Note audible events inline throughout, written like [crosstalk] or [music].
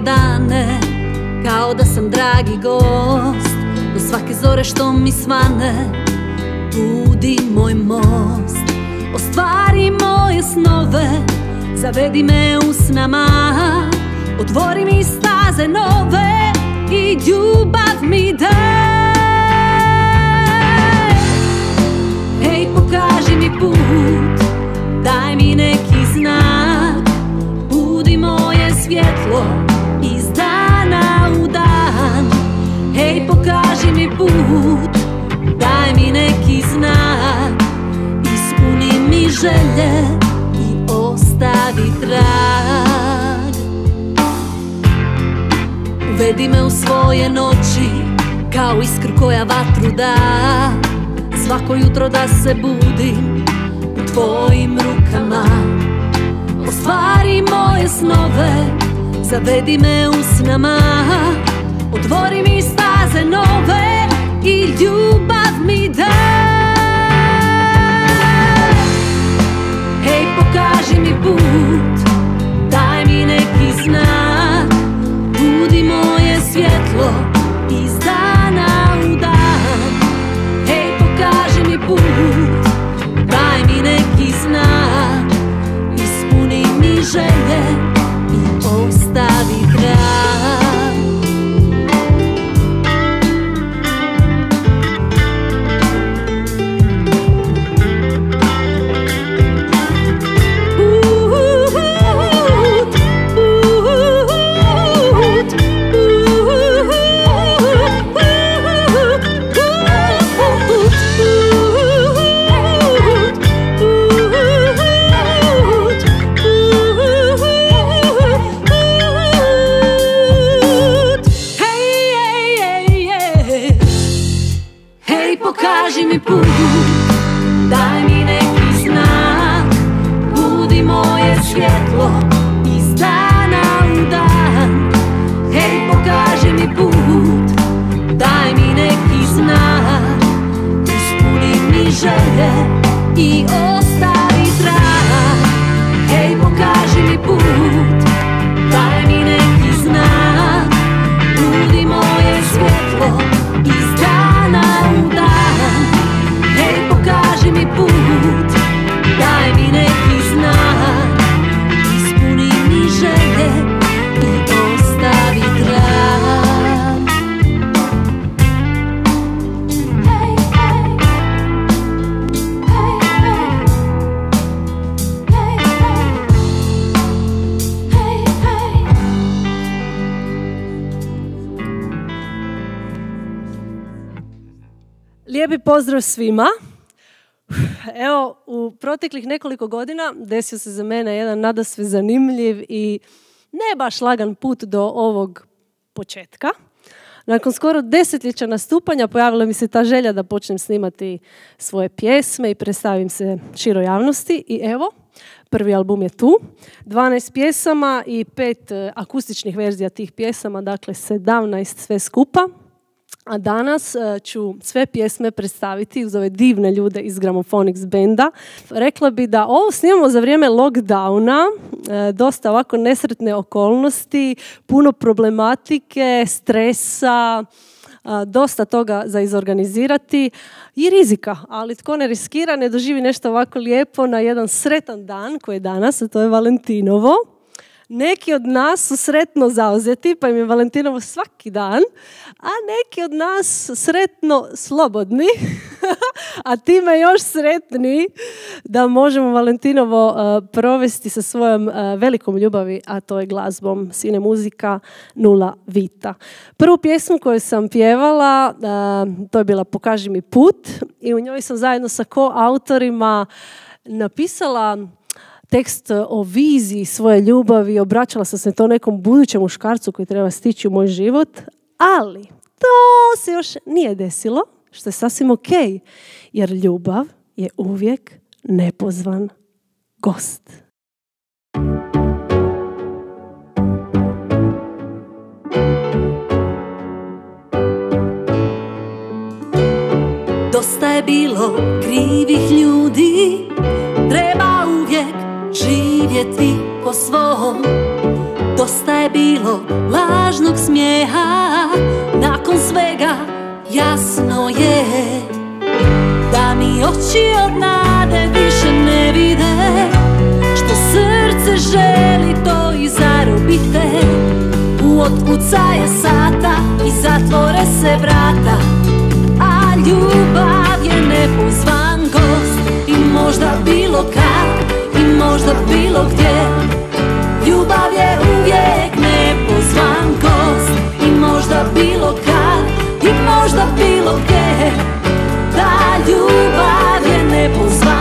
dane Kao da sam dragi gost. Do svake zore što mi svane Budi moj most. Ostvari moje snove Zavedi me u snama. Otvori mi staze nove I ljubav mi daj. Hej, pokaži mi put Daj mi neki znak. Budi moje svjetlo Pokaži mi put Daj mi neki znak. Ispuni mi želje I ostavi trag. Uvedi me u svoje noći Kao iskru koja vatru da. Svako jutro da se budim U tvojim rukama. Ostvari moje snove Zavedi me u snama. Otvori mi staze nove I ljubav mi daj Hej, pokaži mi put Daj mi neki znak Budi moje svjetlo Lijepi pozdrav svima. Evo, u proteklih nekoliko godina desio se za mene jedan nadasve zanimljiv i ne baš lagan put do ovog početka. Nakon skoro desetljeća nastupanja pojavila mi se ta želja da počnem snimati svoje pjesme i predstavim se široj javnosti i evo, prvi album je tu. 12 pjesama i pet e, akustičnih verzija tih pjesama, dakle 17 sve skupa. A danas e, ću sve pjesme predstaviti uz ove divne ljude iz Gramophonics benda. Rekla bi da ovo snimamo za vrijeme lockdowna, e, dosta ovako nesretne okolnosti, puno problematike, stresa, a, dosta toga za izorganizirati i rizika, ali tko ne riskira, ne doživi nešto ovako lijepo na jedan sretan dan koji je danas, a to je Valentinovo. Neki od nas su sretno zauzeti, pa im je Valentinovo svaki dan, a neki od nas sretno slobodni, [laughs] a time još sretni da možemo Valentinovo uh, provesti sa svojom uh, velikom ljubavi, a to je glazbom Sine muzika Nula Vita. Prvu pjesmu koju sam pjevala, uh, to je bila Pokaži mi put i u njoj sam zajedno sa koautorima napisala tekst o viziji svoje ljubavi, obraćala sam se to nekom budućem muškarcu koji treba stići u moj život, ali to se još nije desilo, što je sasvim ok, jer ljubav je uvijek nepozvan gost. Dosta je bilo krivih ljudi Treba živjeti po svom. Dosta je bilo lažnog smijeha Nakon svega jasno je Da mi oči od nade više ne vide Što srce želi to i zarobite. U otkucaje sata i zatvore se vrata A ljubav je nepozvan gost I možda bilo kad možda bilo gdje. Ljubav je uvijek nepozvan gost I možda bilo kad i možda bilo gdje. Ta ljubav je nepozvan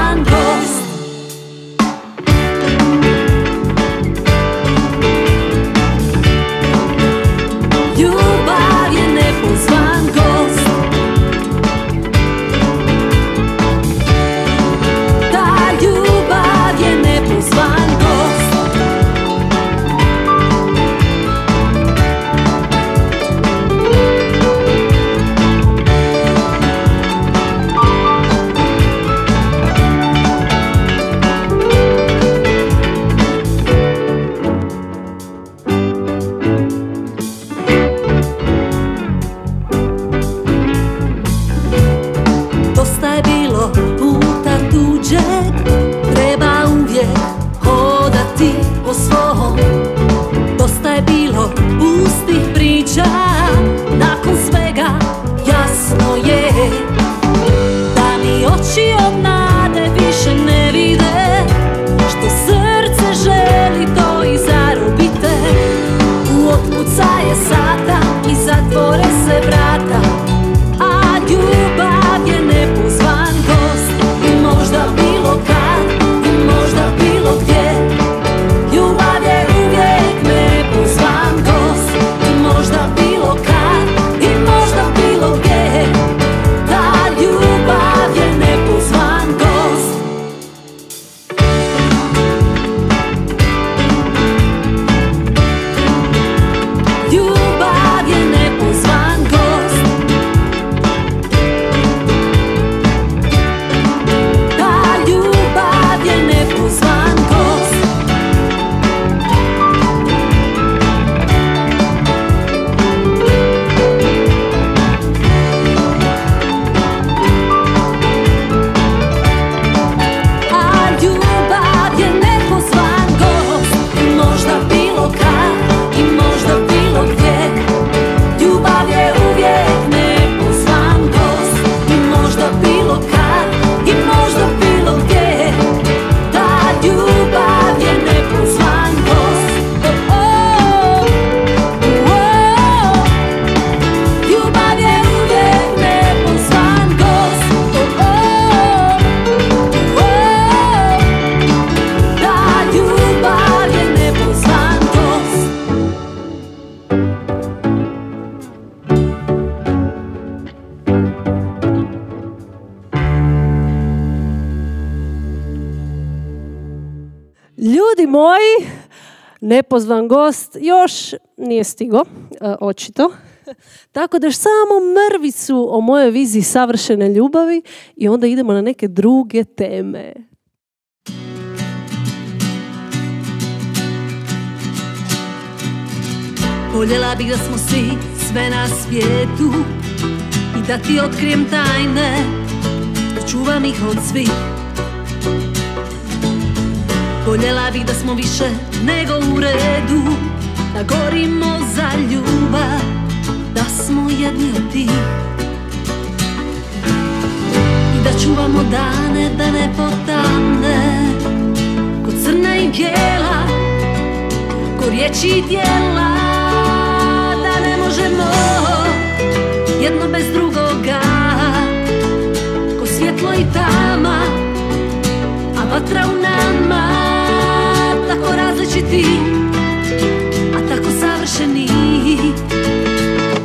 nepozvan gost još nije stigo, e, očito. [laughs] Tako da još samo mrvicu o mojoj viziji savršene ljubavi i onda idemo na neke druge teme. Voljela bih da smo svi sve na svijetu I da ti otkrijem tajne čuvam ih od svih Voljela bih da smo više nego u redu. Da gorimo za ljubav Da smo jedni od tih. I da čuvamo dane da ne potane Ko crna i bijela Ko riječi i djela. Da ne možemo jedno bez drugoga. Ko svjetlo i tama A vatra u nama različiti A tako savršeni.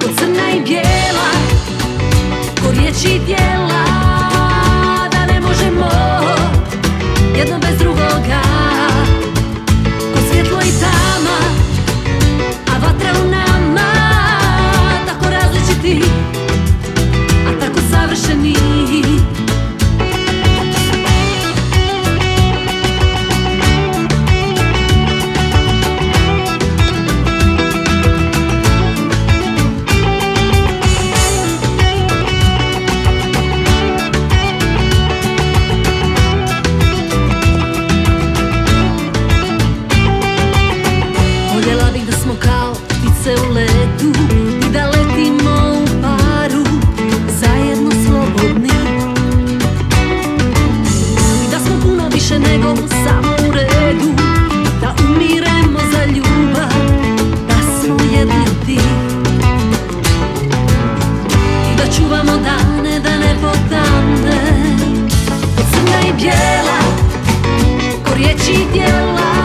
Ko crna i bijela Ko riječi djela čuvamo dane da ne potamne Crna i bijela, ko riječi djela.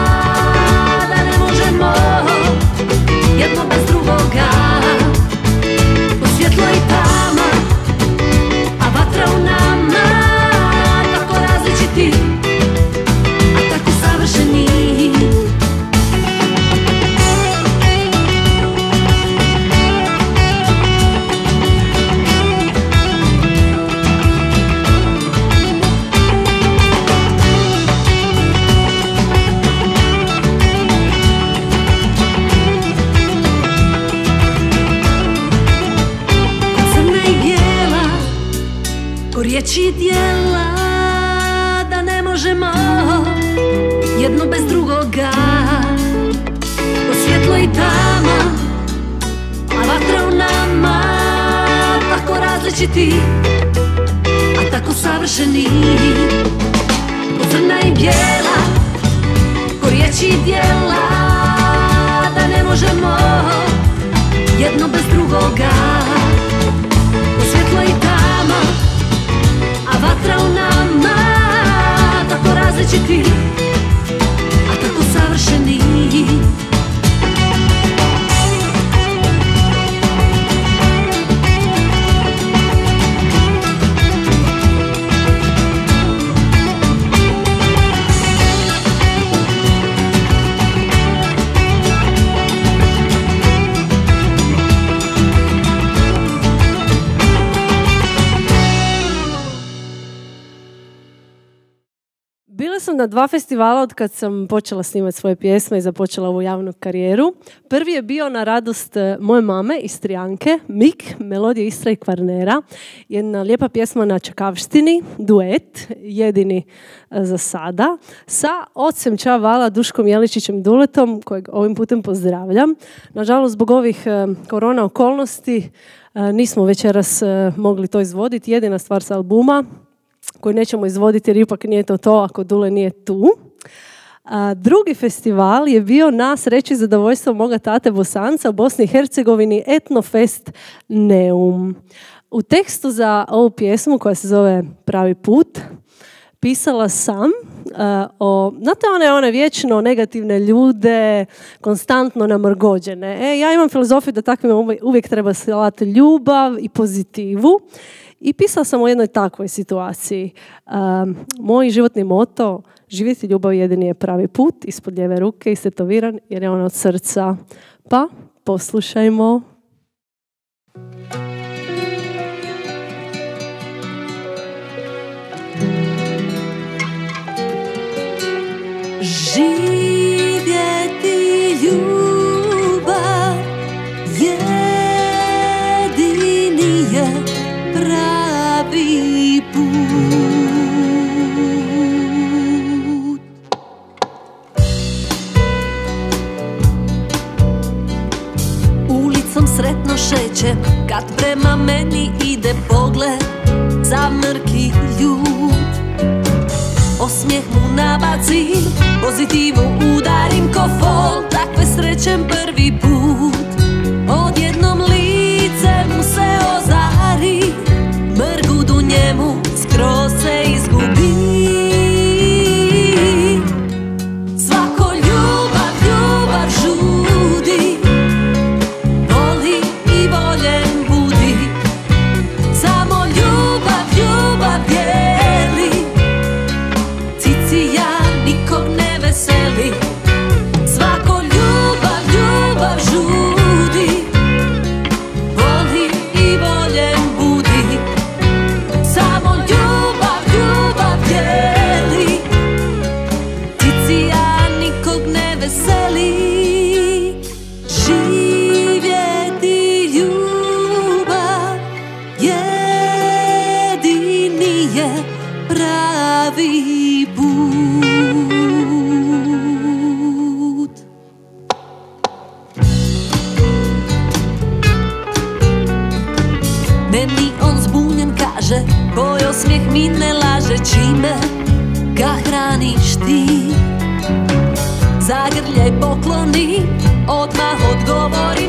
Različiti, a tako savršeni. Ko crna i bijela, ko riječi i dijela Da ne možemo jedno bez drugoga. Ko svjetlo i tama, a vatra u nama Tako različiti, a tako savršeni na dva festivala od kad sam počela snimati svoje pjesme i započela ovu javnu karijeru. Prvi je bio na radost e, moje mame, Istrijanke, Mik, Melodija Istra i Kvarnera. Jedna lijepa pjesma na Čakavštini, duet, jedini e, za sada, sa ocem Čavala Duškom Jeličićem Duletom, kojeg ovim putem pozdravljam. Nažalost, zbog ovih e, korona okolnosti nismo večeras mogli to izvoditi. Jedina stvar sa albuma koji nećemo izvoditi jer ipak nije to to ako Dule nije tu. A, drugi festival je bio na sreći zadovoljstvo moga tate Bosanca u Bosni i Hercegovini Etnofest Neum. U tekstu za ovu pjesmu koja se zove Pravi put pisala sam o, znate one, one vječno negativne ljude, konstantno namrgođene. E, ja imam filozofiju da takvima uvijek treba slati ljubav i pozitivu i pisala sam o jednoj takvoj situaciji. Um, moj životni moto, živjeti ljubav jedini je pravi put, ispod lijeve ruke, istetoviran jer je on od srca. Pa, poslušajmo. Živjeti prema meni ide pogled za mrki ljud Osmijeh mu nabacim, pozitivu udarim ko fol. Takve srećem prvi put. Odjednom lice mu se ozari Mrgud u njemu odmah odgovor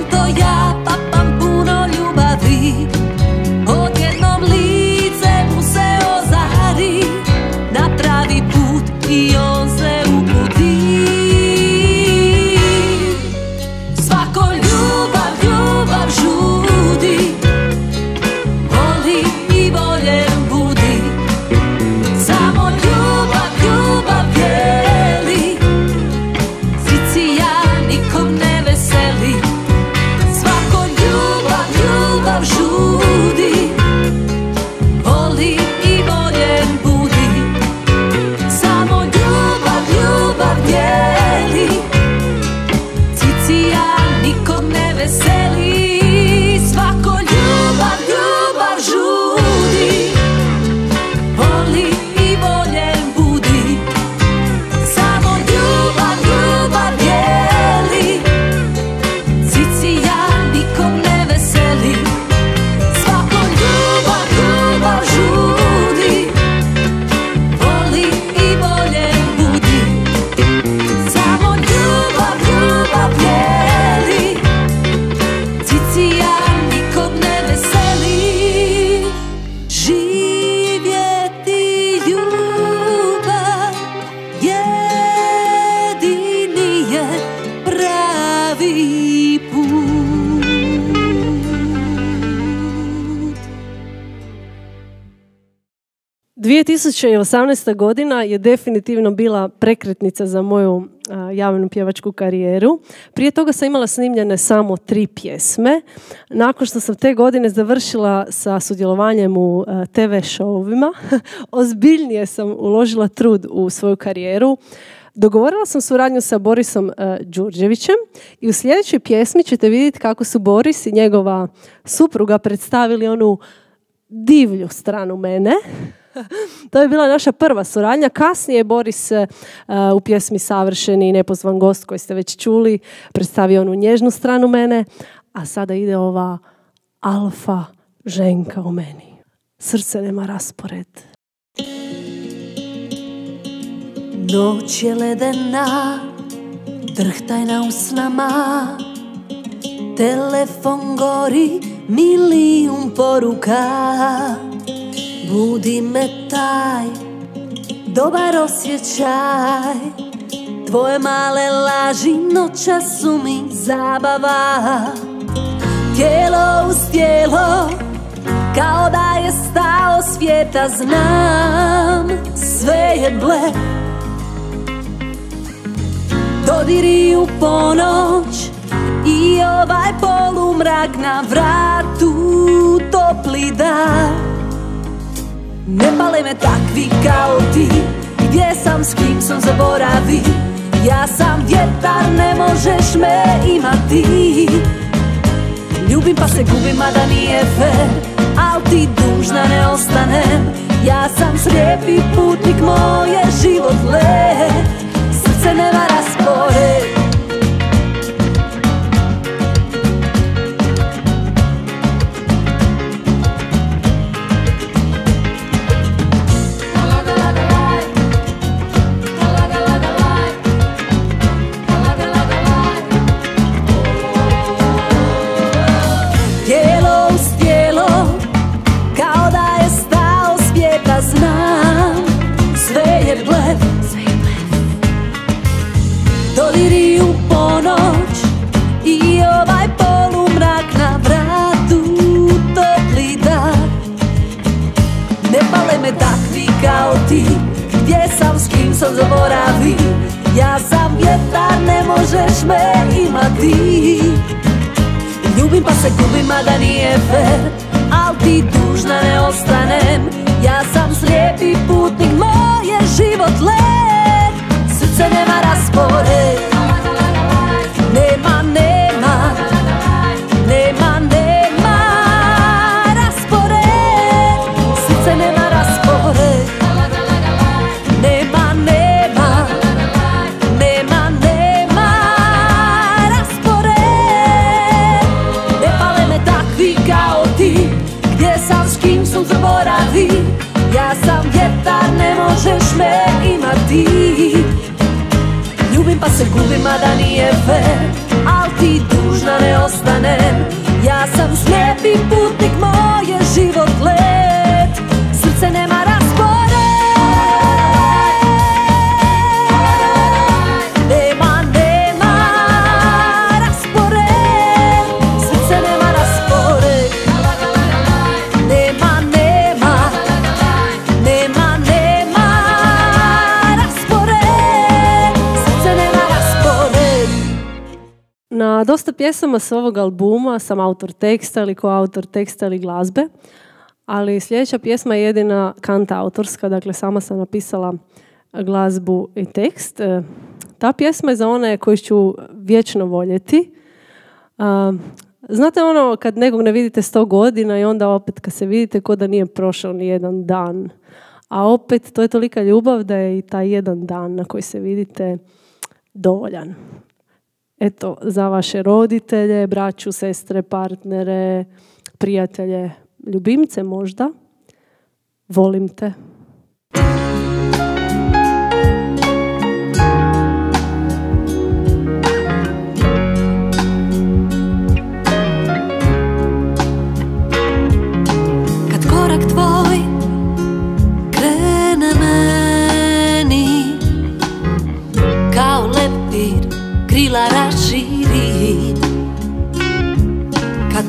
2018. godina je definitivno bila prekretnica za moju javnu pjevačku karijeru. Prije toga sam imala snimljene samo tri pjesme. Nakon što sam te godine završila sa sudjelovanjem u TV showovima, [laughs] ozbiljnije sam uložila trud u svoju karijeru. Dogovorila sam suradnju sa Borisom uh, Đurđevićem i u sljedećoj pjesmi ćete vidjeti kako su Boris i njegova supruga predstavili onu divlju stranu mene. [laughs] to je bila naša prva suradnja. Kasnije je Boris uh, u pjesmi Savršeni i nepozvan gost koji ste već čuli predstavio onu nježnu stranu mene, a sada ide ova alfa ženka u meni. Srce nema raspored. Noć je ledena, drhtajna usnama Telefon gori, milijun poruka Budi me taj, dobar osjećaj. Tvoje male laži noća su mi zabava. Tijelo uz tijelo, kao da je stao svijeta Znam, sve je bled dodiri u ponoć I ovaj polumrak na vratu topli dan Ne pale me takvi kao ti. Gdje sam, s kim sam zaboravi? Ja sam vjetar, ne možeš me imati. Ljubim pa se gubim, mada nije fair Al ti dužna ne ostanem. Ja sam slijepi putnik, moje život let se nema raspored zaboravi pa se gubim, a da nije fair Al ti dužna ne ostanem. Ja sam slijepi putnik, moj je život let Dosta pjesama s ovog albuma sam autor teksta ili koautor teksta ili glazbe, ali sljedeća pjesma je jedina kanta autorska, dakle sama sam napisala glazbu i tekst. E, Ta pjesma je za one koji ću vječno voljeti. A, Znate ono kad nekog ne vidite sto godina i onda opet kad se vidite ko da nije prošao ni jedan dan. A opet to je tolika ljubav da je i taj jedan dan na koji se vidite dovoljan. Eto, za vaše roditelje, braću, sestre, partnere, prijatelje, ljubimce možda. Volim te.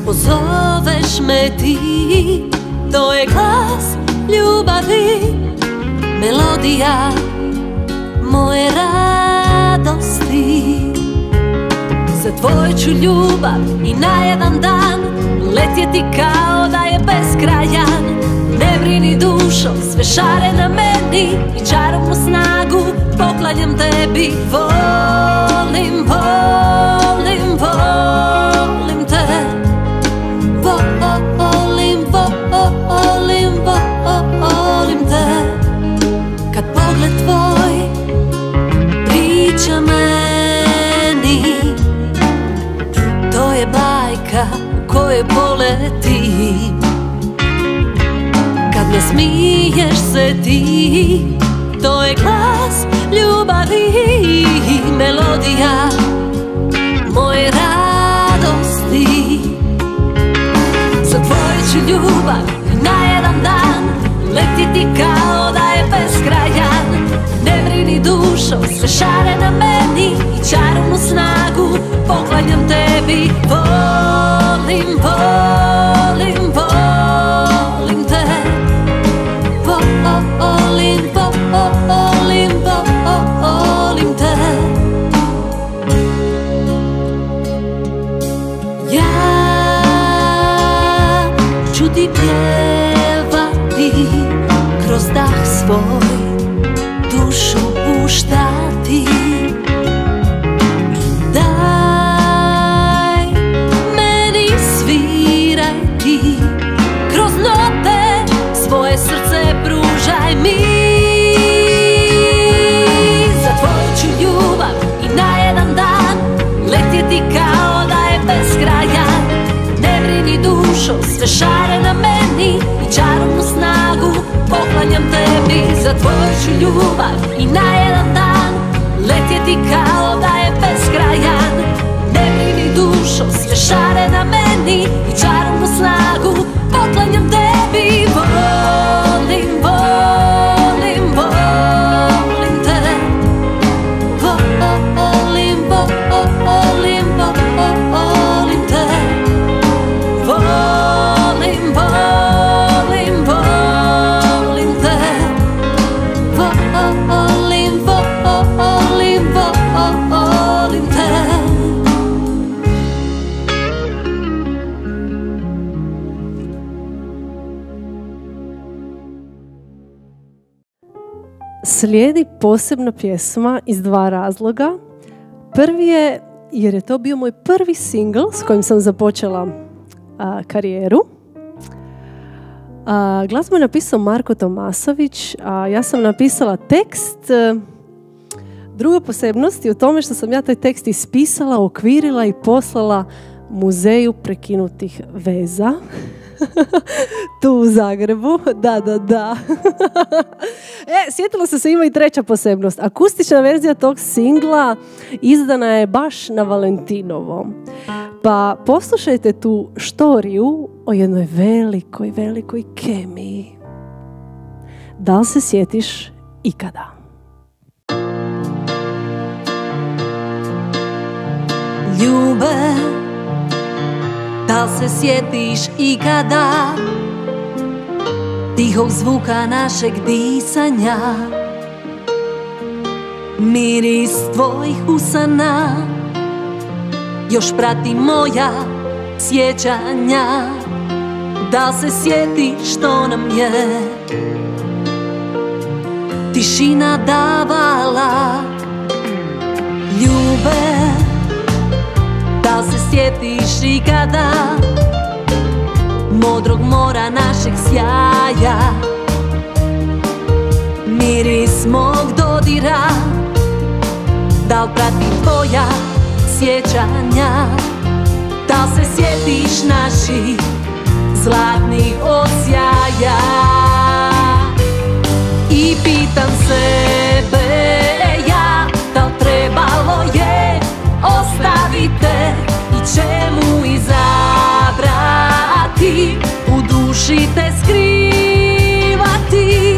Pozoveš me ti To je glas ljubavi melodija moje radosti. Za tvoju ću ljubav i na jedan dan letjeti kao da je beskrajan. Ne brini dušo, sve šare na meni i čarovnu snagu poklanjam tebi. Volim, volim, volim u kojoj poletim Kad ne smiješ se ti To je glas ljubavi Melodija moje radosti. Za tvoju ću ljubav na jedan dan Letiti kao da je beskrajan. Ne brini dušo, sve šare na meni I čarovnu snagu poklanjam tebi Volim, volim, tebi Za tvoju ću ljubav i na jedan dan letjeti kao da je beskrajan Ne brini dušo, sve šare na meni i čarovnu snagu Slijedi posebna pjesma iz dva razloga. Prvi je jer je to bio moj prvi singl s kojim sam započela a, karijeru. A, glazbu je napisao Marko Tomasović, a ja sam napisala tekst. E, Druga posebnost je u tome što sam ja taj tekst ispisala, okvirila i poslala muzeju prekinutih veza. [laughs] tu u Zagrebu, da, da, da. [laughs] e, sjetila sam se ima i treća posebnost. Akustična verzija tog singla izdana je baš na Valentinovo. Pa poslušajte tu štoriju o jednoj velikoj, velikoj kemiji. Da li se sjetiš ikada? Ljube, da li se sjetiš ikada Tihog zvuka našeg disanja? Miris tvojih usana Još prati moja sjećanja. Da li se sjetiš što nam je Tišina davala? Se sjetiš ikada Modrog mora našeg sjaja? Miris mog dodira Da li prati tvoja sjećanja? Da li se sjetiš naših zlatnih osjaja? I pitam sebe ja trebalo je ostavite čemu izabrati? U duši te skrivati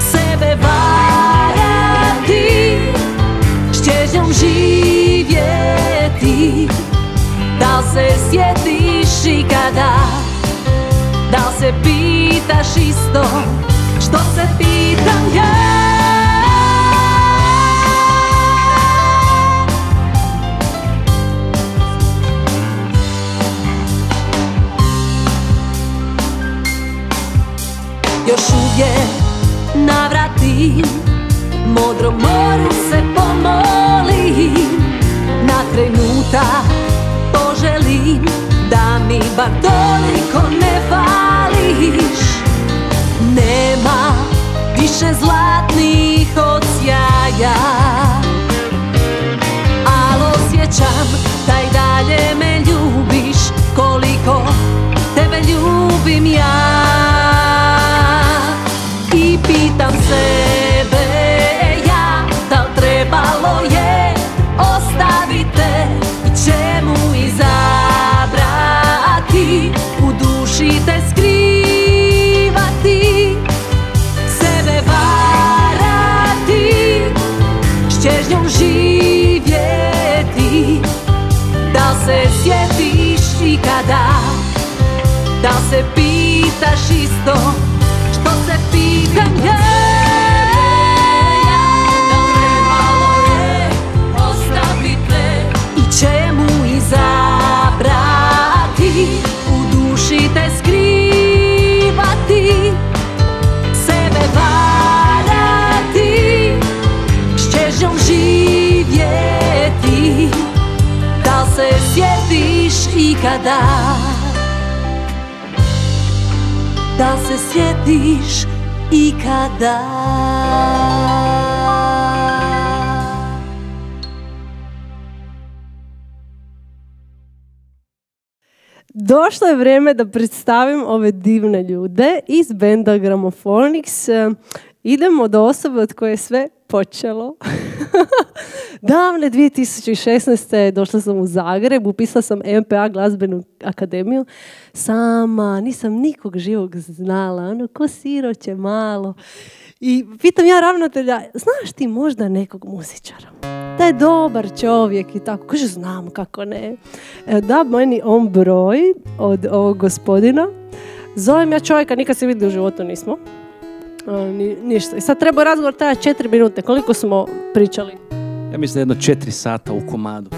sebe varati s čežnjom živjeti. Da se sjetiš ikada? Da se pitaš isto? Što se pitam ja Još uvijek navratim. Modro moru se pomolim Na trenutak poželim Da mi bar toliko ne fališ. Nema više zlatnih od sjaja Al osjećam da i dalje me ljubiš. Koliko tebe ljubim ja ikada Da se pitaš isto Što se pitam ja sjetiš ikada Da se sjetiš ikada Došlo je vrijeme da predstavim ove divne ljude iz benda Gramophonics. E, Idemo do osobe od koje je sve počelo. [laughs] Davne 2016. došla sam u Zagreb, upisala sam MPA glazbenu akademiju. Sama, nisam nikog živog znala, ono, ko siroće malo. I pitam ja ravnatelja, znaš ti možda nekog muzičara? Da je dobar čovjek i tako. Kaže, znam kako ne. E, Da meni on broj od ovog gospodina. Zovem ja čovjeka, nikad se vidjeli u životu nismo. Ni- ništa. I sad treba razgovor traja četiri minute. Koliko smo pričali? Ja mislim da jedno četiri sata u komadu.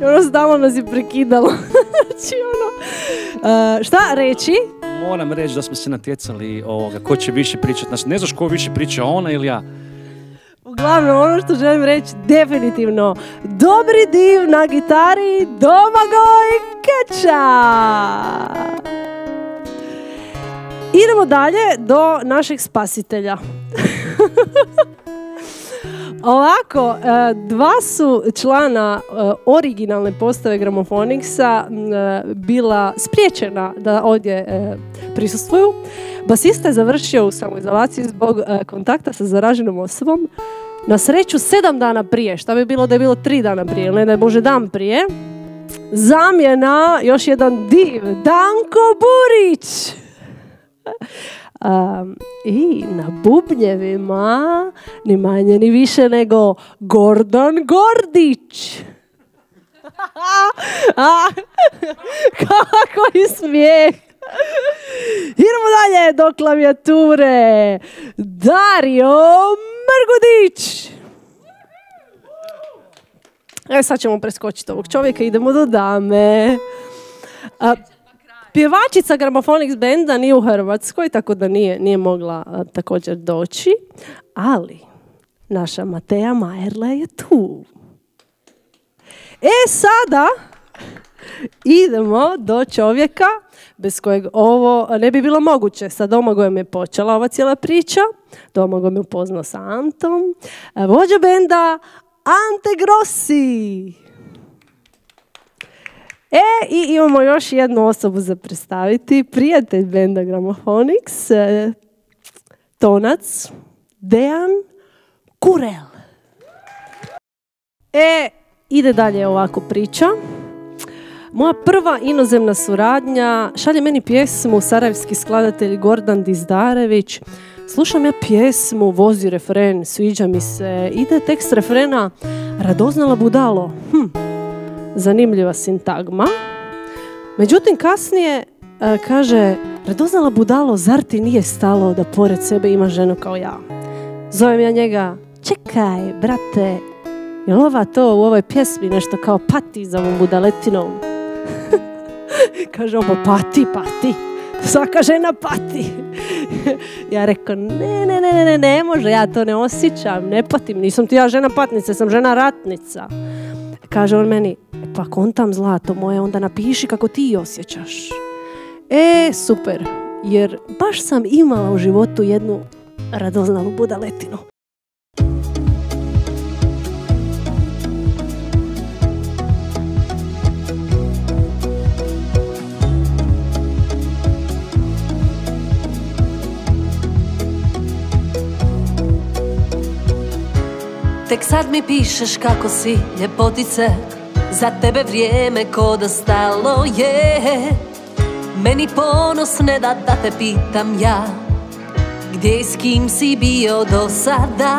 I ono stalno nas je prekidalo. [laughs] znači ono... šta reći? Moram reći da smo se natjecali ovoga, ko će više pričati. Znači, ne znaš ko više priča, ona ili ja. Uglavnom, ono što želim reći, definitivno, dobri div na gitari, Domagoj Keča! Idemo dalje do našeg spasitelja. [laughs] Ovako, e, dva su člana e, originalne postave Gramofoniksa e, bila spriječena da ovdje prisustvuju. Basista je završio u samoizolaciji zbog kontakta sa zaraženom osobom. Na sreću sedam dana prije, šta bi bilo da je bilo tri dana prije, ne da je može dan prije. Zamjena, još jedan div, Danko Burić! [laughs] I na bubnjevima, ni manje ni više nego Gordon Gordić. [laughs] Kako i smijeh. Idemo dalje do klavijature. Dario Mrgudić. E, sad ćemo preskočiti ovog čovjeka, idemo do dame. A, Pjevačica Gramophonics benda nije u Hrvatskoj, tako da nije, nije mogla a, također doći, ali naša Mateja Majerle je tu. E sada idemo do čovjeka bez kojeg ovo ne bi bilo moguće. Sa Domagojem je počela ova cijela priča. Domagoj me upoznao sa Antom. Vođa benda Ante Grossi. E, i imamo još jednu osobu za predstaviti. Prijatelj benda Gramophonics, e, tonac, Dejan Kurel. E, ide dalje ovako priča. Moja prva inozemna suradnja šalje meni pjesmu sarajevski skladatelj Gordan Dizdarević. Slušam ja pjesmu, vozi refren, sviđa mi se. Ide tekst refrena Radoznala budalo. Hm, zanimljiva sintagma. Međutim, kasnije e, kaže Radoznala budalo, zar ti nije stalo da pored sebe ima ženu kao ja? Zovem ja njega, čekaj, brate, je ova to u ovoj pjesmi nešto kao pati za ovom budaletinom? [laughs] Kaže on, pa pati, pati. Svaka žena pati. [laughs] ja rekao, ne, ne, ne, ne, ne, može, ja to ne osjećam, ne patim, nisam ti ja žena patnica, sam žena ratnica. Kaže on meni, pa kontam zlato moje, onda napiši kako ti osjećaš. E, super, jer baš sam imala u životu jednu radoznalu budaletinu. Tek sad mi pišeš kako si ljepotice. Za tebe vrijeme ko da stalo je. Meni ponos ne da da te pitam ja. Gdje i s kim si bio do sada?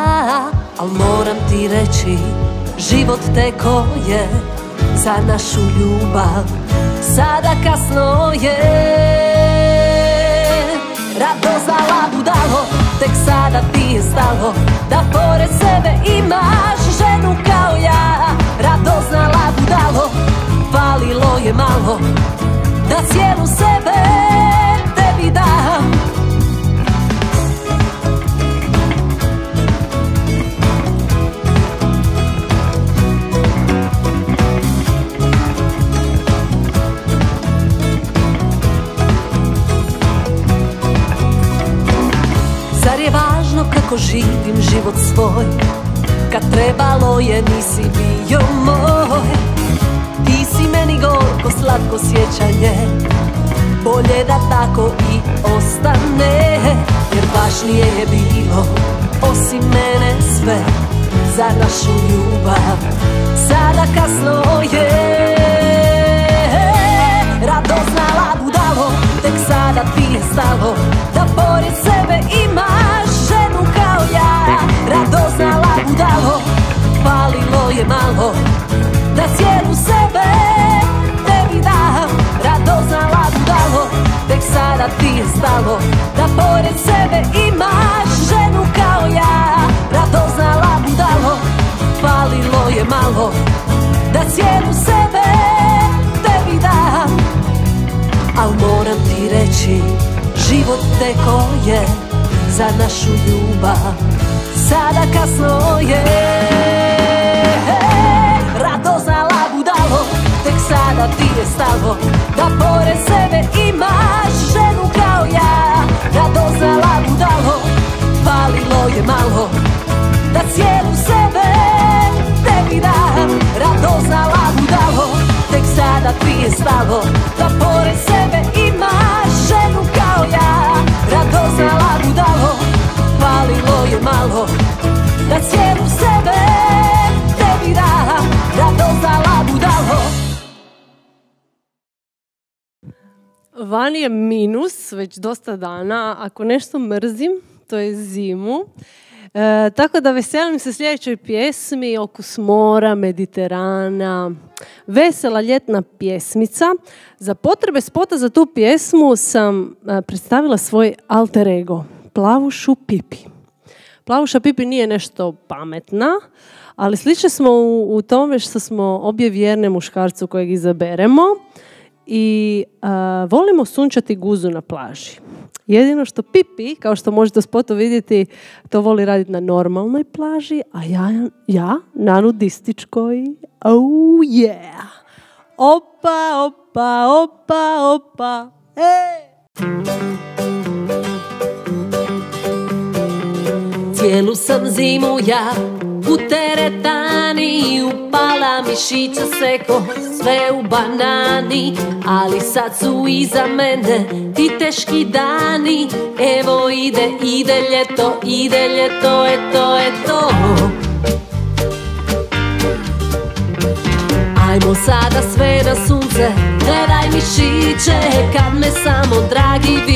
Al moram ti reći Život teko je Za našu ljubav Sada kasno je. Radoznala budalo Tek sada ti je stalo Da pored sebe imaš ženu kao ja. Radoznala budalo Falilo je malo Da cijelu sebe tebi dam kako živim život svoj Kad trebalo je nisi bio moj. Ti si meni gorko slatko sjećanje Bolje da tako i ostane. Jer važnije je bilo osim mene sve Za našu ljubav Sada kasno je. Radoznala budalo Tek sada ti je stalo Da pored sebe imaš ja Radoznala budalo Falilo je malo Da cijelu sebe. Tebi dam Radoznala budalo Tek sada ti je stalo Da pored sebe imaš ženu kao ja. Radoznala budalo Falilo je malo Da cijelu sebe. Tebi dam. Al moram ti reći Život teko je Za našu ljubav. Sada kasno je. Radoznala budalo Tek sada ti je stalo. Da pored sebe imaš ženu kao ja. Radoznala budalo Falilo je malo. Da cijelu sebe Vani je minus već dosta dana. Ako nešto mrzim, to je zimu. E, tako da veselim se sljedećoj pjesmi Okus mora, Mediterana. Vesela ljetna pjesmica. Za potrebe spota za tu pjesmu sam e, predstavila svoj alter ego, Plavušu Pipi. Plavuša Pipi nije nešto pametna, ali slični smo u, u tome što smo obje vjerne muškarcu kojeg izaberemo i a, volimo sunčati guzu na plaži. Jedino što Pipi, kao što možete u spotu vidjeti, to voli raditi na normalnoj plaži, a ja, ja na nudističkoj. Oh yeah! Opa, opa, opa, opa. Cijelu sam zimu ja u teretani Upala mišića seko, sve u banani Ali sad su iza mene ti teški dani. Evo ide, ide ljeto, ide ljeto, eto, eto. Ajmo sada sve na sunce, gledaj mišiće Kad me samo dragi vidi,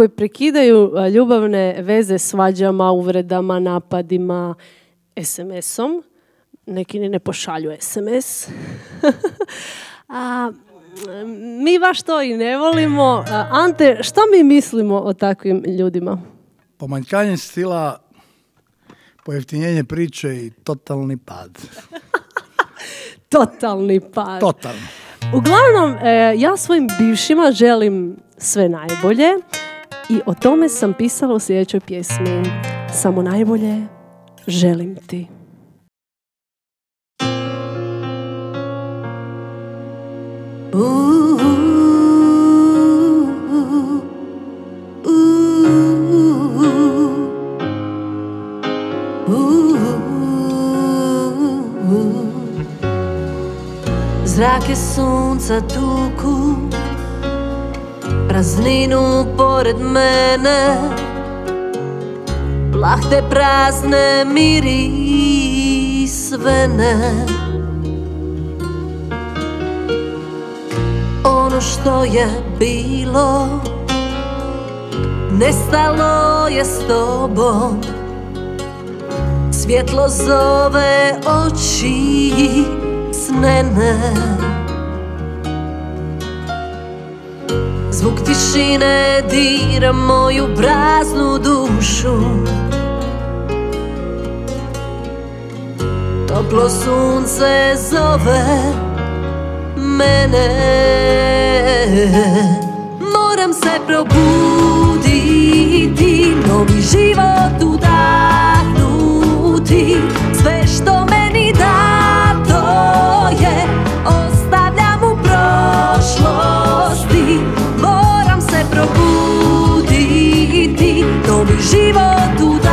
koji prekidaju ljubavne veze svađama, uvredama, napadima, SMS-om. Neki ni ne pošalju SMS. [laughs] A, mi baš to i ne volimo. Ante, što mi mislimo o takvim ljudima? Pomanjkanje stila, pojeftinjenje priče i totalni pad. [laughs] totalni pad. Totalni. Uglavnom, e, ja svojim bivšima želim sve najbolje. I o tome sam pisala u sljedećoj pjesmi. Samo najbolje želim ti. Zrake sunca tuku prazninu pored mene. Plahte prazne mirisvene Ono što je bilo Nestalo je s tobom. Svjetlo zove oči snene. Zvuk tišine dira moju praznu dušu. Toplo sunce zove mene. Moram se probuditi, novi život udar vivo tu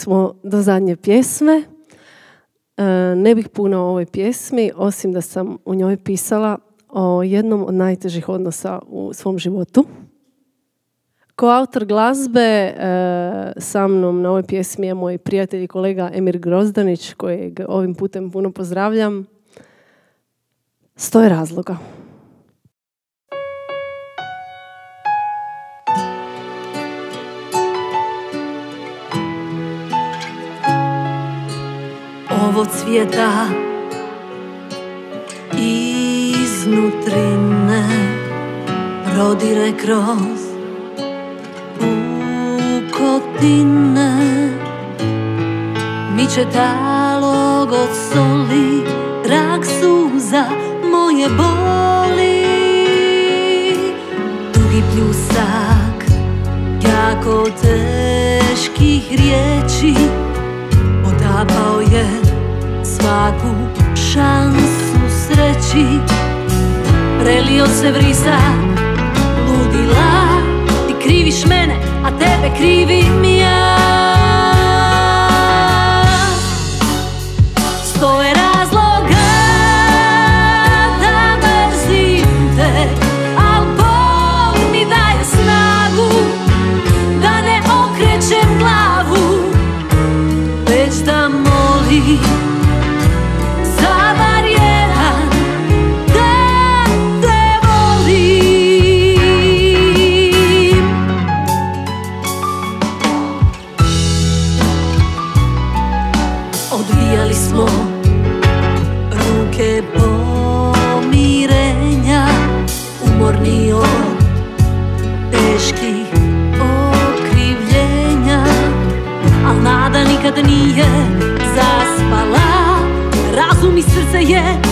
smo do zadnje pjesme. E, Ne bih puno o ovoj pjesmi, osim da sam u njoj pisala o jednom od najtežih odnosa u svom životu. Ko autor glazbe e, sa mnom na ovoj pjesmi je moj prijatelj i kolega Emir Grozdanić, kojeg ovim putem puno pozdravljam. Stoje razloga. Ovo cvjeta iznutrine prodire kroz pukotine miče talog od soli rak suza moje boli. Dugi pljusak jako teških riječi potapao je svaku šansu sreći. Prelio se vrisak ludila Ti kriviš mene, a tebe krivim ja nije zaspala. Razum i srce je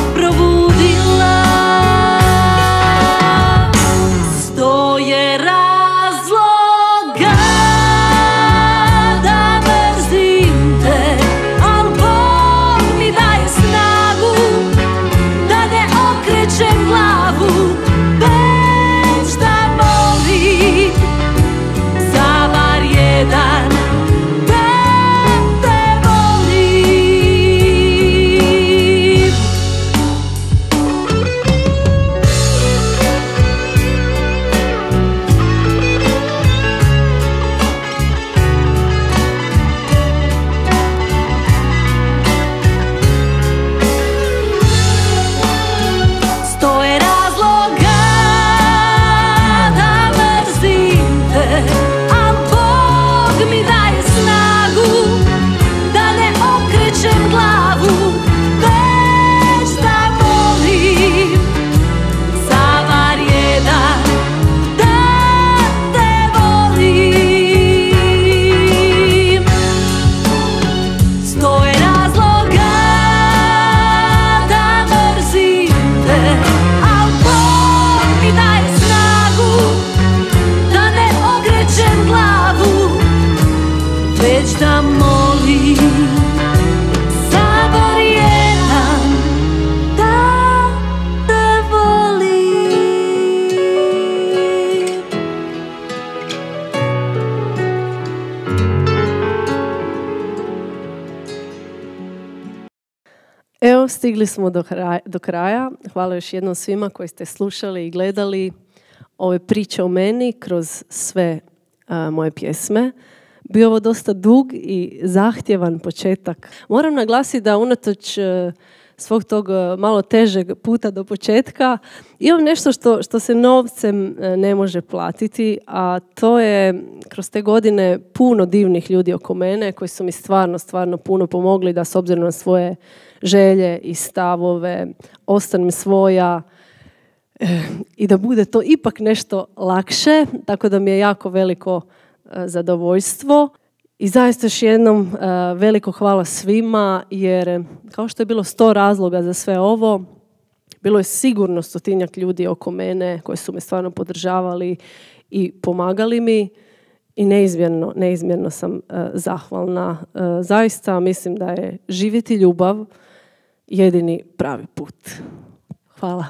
stigli smo do kraja. Hvala još jednom svima koji ste slušali i gledali ove priče o meni kroz sve a, moje pjesme. Bio ovo dosta dug i zahtjevan početak. Moram naglasiti da unatoč e, svog tog e, malo težeg puta do početka. Imam nešto što, što se novcem e, ne može platiti, a to je kroz te godine puno divnih ljudi oko mene koji su mi stvarno, stvarno puno pomogli da s obzirom na svoje želje i stavove ostanem svoja, i da bude to ipak nešto lakše, tako da mi je jako veliko e, zadovoljstvo. I zaista još jednom e, veliko hvala svima, jer kao što je bilo sto razloga za sve ovo, bilo je sigurno stotinjak ljudi oko mene koji su me stvarno podržavali i pomagali mi i neizmjerno, neizmjerno sam zahvalna. zaista mislim da je živjeti ljubav jedini pravi put. Hvala.